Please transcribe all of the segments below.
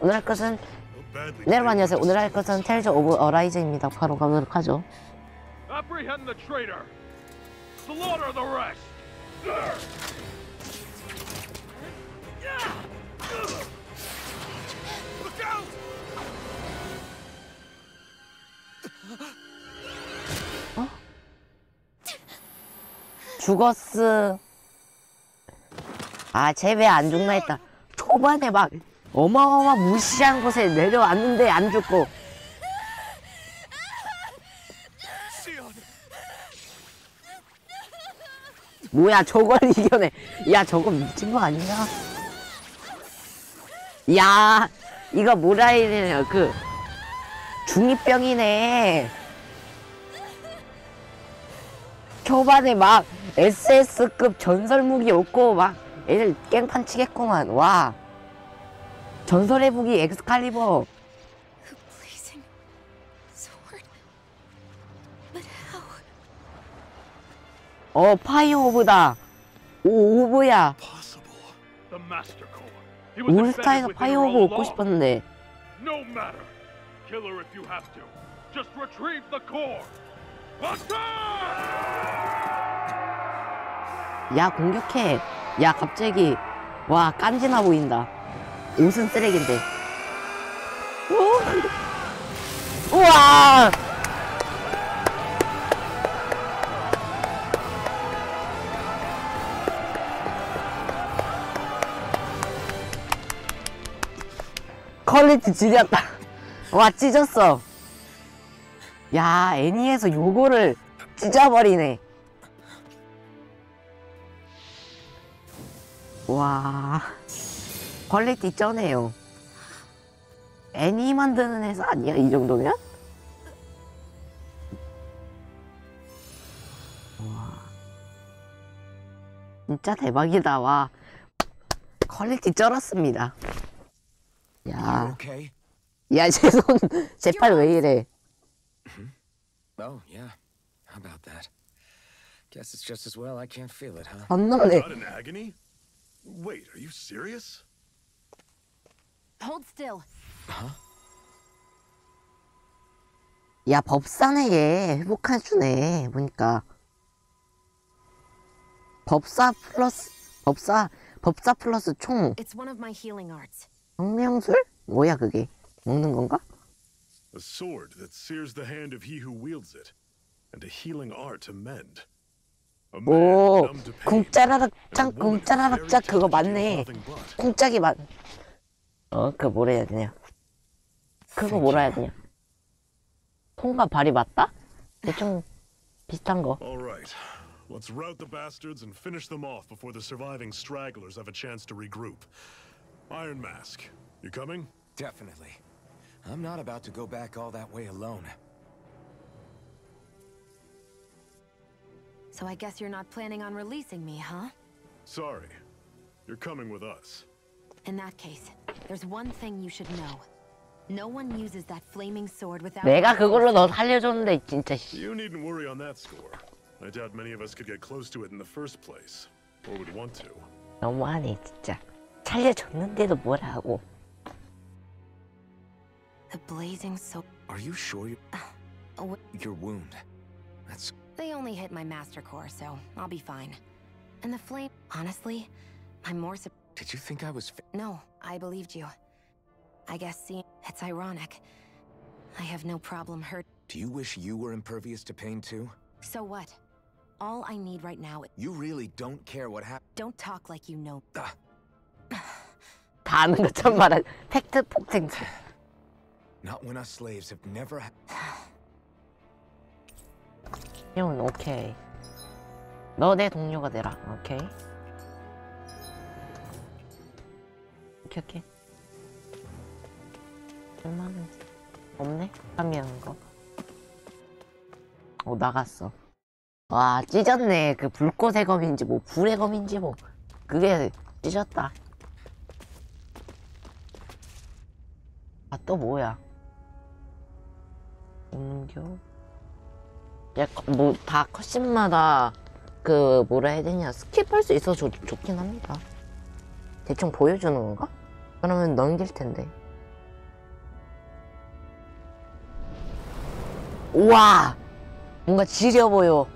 오늘 할 것은 네, 여러분 안녕하세요. 오늘 할 것은 Tales of Arise입니다. 바로 가도록 하죠. Out! 죽었어. 아, 쟤 왜 안 죽나 했다. 초반에 막 어마어마 무시한 곳에 내려왔는데 안 죽고. 뭐야, 저걸 이겨내. 야, 저거 미친 거 아니야? 야, 이거 뭐라 해야 되냐, 그, 중2병이네. 초반에 막 SS급 전설 무기 없고 막 애들 깽판 치겠구만. 와. 전설의 무기 엑스칼리버. 어, 파이어 오브다. 오, 오브야. 올스타에서 her orb 얻고. 싶었는데. No matter. Kill her if you have to. Just retrieve the core. 야, 공격해. 야, 갑자기. 와, 깐지나 보인다. 옷은 쓰레기인데. 오! 우와! quality 지렸다. 와, 찢었어. 야, 애니에서 요거를 찢어버리네. 와 quality 쩌네요 애니 만드는 회사 아니야 이 정도면? 와 진짜 대박이다 와 퀄리티 쩔었습니다 야. 야, 제 손, 제 팔 왜 이래? Oh, yeah. How about that? Guess it's just as well I can't feel it, huh? in agony? Wait, are you serious? Hold still. 야, 법사네, 얘. 회복해주네. 보니까. 법사 플러스, 법사, 법사 플러스 총. It's one of my healing arts. 성명술? 뭐야, 그게? 먹는 건가? A sword that sears the hand of he who wields it, and a healing art to mend. A man 오, numb to pain, 궁짜라락 and a 짱, woman 궁짜라락 very 짱 그거 tempted to 맞네. nothing but. 쿵짝이 맞. 어, 그 뭐라 해야 되냐. 그거 뭐라 해야 되냐. 통과 발이 맞다? 대충 비슷한 거. All right, let's rout the bastards and finish them off before the surviving stragglers have a chance to regroup. Iron Mask, you coming? Definitely. I'm not about to go back all that way alone. So I guess you're not planning on releasing me, huh? Sorry, you're coming with us. In that case, there's one thing you should know. No one uses that flaming sword without. 내가 그걸로 너 살려줬는데 진짜 씨. You needn't worry on that score. I doubt many of us could get close to it in the first place, or would want to. 너무하네 진짜. 살려줬는데도 뭐라고. The blazing sword. Are you sure you... Oh, wait. your wound? That's... They only hit my master core, so I'll be fine. And the flame. Honestly, I'm more. Su- Did you think I was... Fa- no, I believed you. I guess see, it's ironic. I have no problem hurt. Do you wish you were impervious to pain too? So what? All I need right now. You really don't care what happened. Don't talk like you know. Ah, 다 아는 것처럼 말한 팩트 폭행. not when us slaves have never... Ha- 형은 오케이. 너 내 동료가 되라. 오케이. 오케이 오케이. 얼마는 없네? 판매하는 거. 어 나갔어. 와 찢었네. 그 불꽃의 검인지 뭐 불의 검인지 뭐 그게 찢었다. 아 또 뭐야? 음교. 야뭐다 컷신마다 그 뭐라 해야 되냐 스킵할 수 있어서 좋, 좋긴 합니다. 대충 보여주는 건가? 그러면 넘길 텐데. 우와! 뭔가 지려 보여.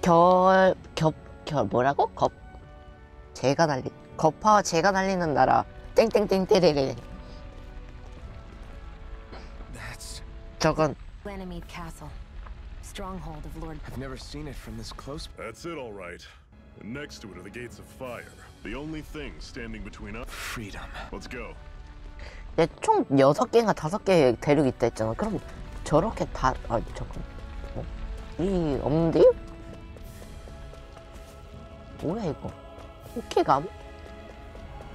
결, 겹, 결, 뭐라고? 겁. 제가 날리, 겁파와 제가 날리는 나라. 땡땡땡 때레레. 저건. I've never seen it from this close. That's it, all right. And next to it are the gates of fire. The only thing standing between us. Freedom. Let's go. 얘총 6개인가 5개 대륙 있다 했잖아. 그럼 저렇게 다, 아, 잠깐. 어? 이, 없는데요? 뭐야, 이거? 호키감?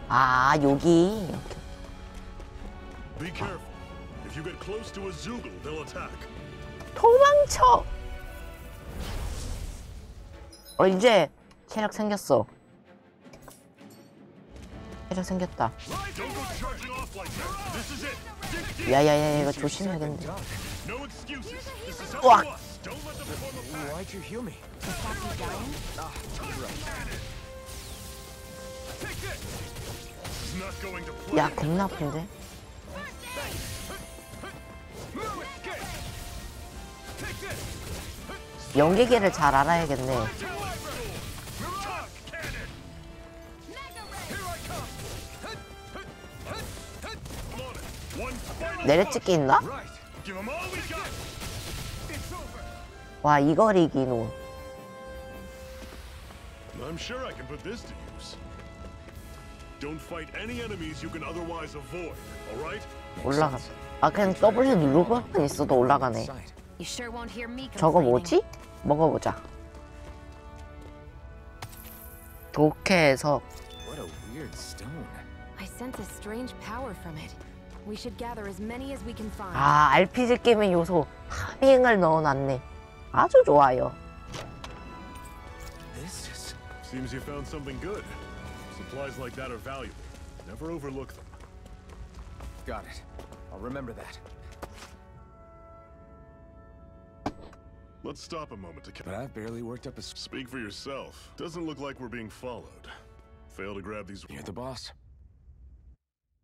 아, 여기. 이렇게. Be careful. If you get close to a Zoogle, they'll attack. 도망쳐! 어, 이제 체력 생겼어. 체력 생겼다. 야야야, 이거 조심해야겠는데. Plan. 야, 겁나 아픈데? 연계계를 잘 알아야겠네. 내려찍기 있나? 와, 이걸 이기노. I'm sure I can put this to use. Don't fight any enemies you can otherwise avoid, alright? 올라가. 아, 그냥 W 누르고만 있어도 올라가네. Sight. You sure won't hear me 저거. 뭐지? 먹어보자. 독해에서 What a weird stone. I sense a strange power from it. We should gather as many as we can find. 아 RPG 게임의 요소 하밍을 넣어놨네. 아주 좋아요. This is. Seems you found something good. Supplies like that are valuable. Never overlook them. Got it. I'll remember that. Let's stop a moment to ca- But I've barely worked up a. s- speak for yourself. Doesn't look like we're being followed. Fail to grab these. You're the boss.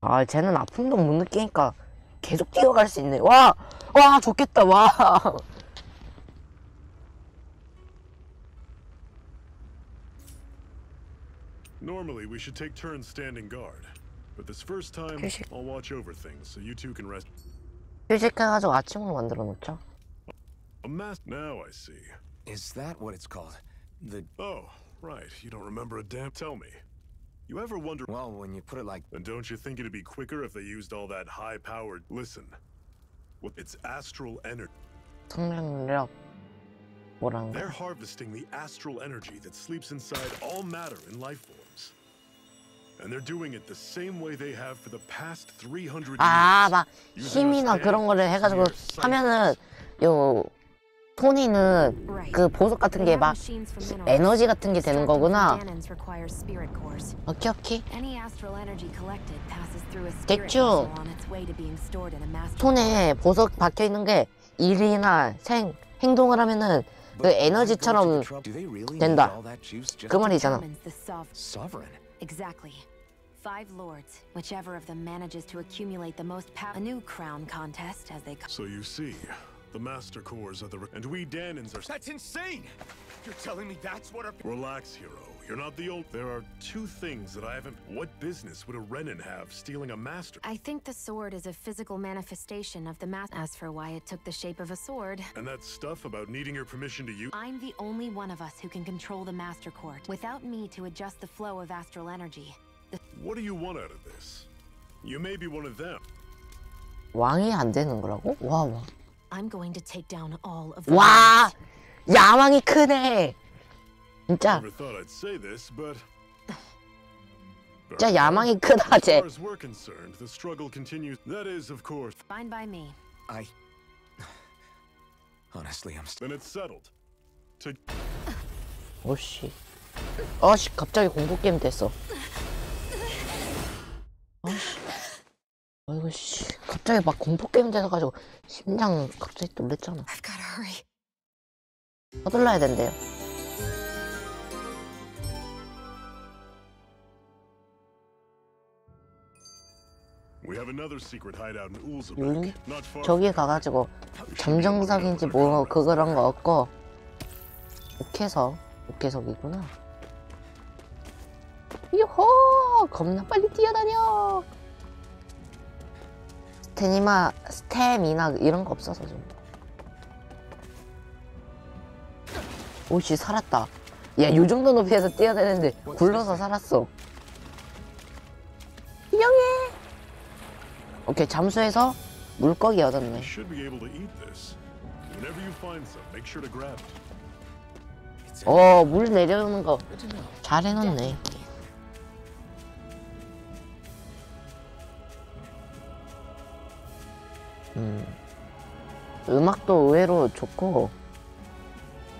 아 쟤는 아픔도 못 느끼니까 계속 뛰어갈 수 있네. 와, 와 좋겠다. 와. Normally, we should take turns standing guard. But this first time, 휴식. I'll watch over things so you two can rest. 휴식해가지고 아침으로 만들어 놓자. A mask. Now I see. Is that what it's called? The. Oh, right. You don't remember a damn. Tell me. You ever wonder? Well, when you put it like. And don't you think it'd be quicker if they used all that high-powered? Listen. Well, it's astral energy. 성능력 뭐라는 They're 거야? harvesting the astral energy that sleeps inside all matter in life forms. And they're doing it the same way they have for the past 300 아, years. 막 힘이나 그런 거를 해가지고 하면은 요 토니는 그 보석 같은 게 막 에너지 같은 게 되는 거구나. 오케이 오케이. 대충 손에 보석 박혀 있는 게 일이나 생 행동을 하면은 그 에너지처럼 된다. 그 말이잖아. Five lords, whichever of them manages to accumulate the most power. A new crown contest, as they call So you see, the master cores are the and we Danins are. That's insane! You're telling me that's what our. Relax, hero. You're not the old. There are two things that I haven't. What business would a Renin have stealing a master? I think the sword is a physical manifestation of the master. As for why it took the shape of a sword, And that stuff about needing your permission to use. I'm the only one of us who can control the Master Court. Without me to adjust the flow of astral energy, What do you want out of this? You may be one of them. 왕이 안 되는 거라고? 와 와. I'm going to take down all of 와. 야망이 크네. 진짜 Never thought I'd say this, but. 진짜 야망이 크다 As 쟤. far as we're concerned, the struggle continues. That is, of course. Fine by me. I. Honestly, I'm. St- Then it's settled. To 오씨. 어씨 갑자기 공포 게임 됐어. 어씨. 어이구 씨. 갑자기 막 공포 게임 돼가지고 심장 갑자기 놀랬잖아. 서둘러야 된대요. Far. 저기 가가지고 점정석인지 뭐 그런 거 없고 옥해석 옥해석이구나 요호 겁나 빨리 뛰어다녀 스테미나 스태미나 이런 거 없어서 좀 오씨 살았다 야 요 정도 높이에서 뛰어다니는데 굴러서 살았어 인형해 오케이 잠수해서 물고기 얻었네 어, 물 내려오는 거. 잘 해놨네. 음. 음악도 의외로 좋고,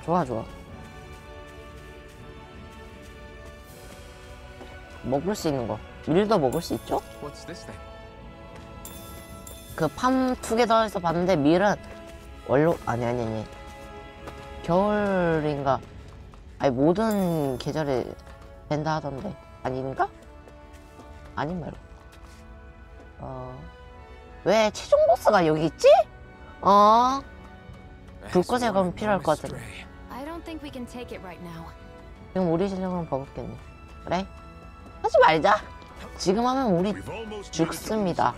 좋아, 좋아. 먹을 수 있는 거. 밀도 먹을 수 있죠? What's this thing? 그팜 투게더에서 봤는데 밀은 원로 아니 아니 아니 겨울인가 아니 모든 계절에 된다 하던데 아닌가? 아닌 말고 어 왜 최종 보스가 여기 있지? 어 불꽃 제거는 필요할 것 같은데. 지금 우리 실력은 버겁겠네 그래? 하지 말자 지금 하면 우리 죽습니다.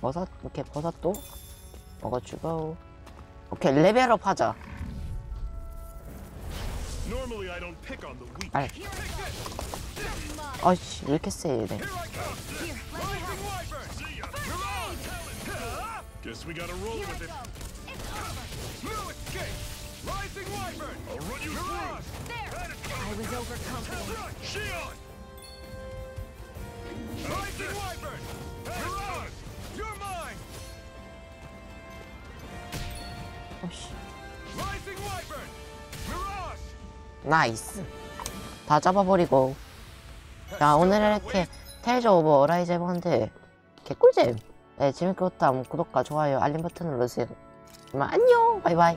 버섯 이렇게 버섯도 먹어주고 오케이 레벨업 하자 Normally, I don't pick on the weak. 알 아씨 왜 이렇게 세 얘네 Guess we gotta roll with it. I'll run you through. I was overconfident. Shion! nice. 다 잡아버리고. 자 오늘 이렇게 Tales of Arise 해봤는데 개꿀잼. 네 재밌게 봤다면 구독과 좋아요 알림 버튼 눌러주세요. 그럼 안녕. 바이바이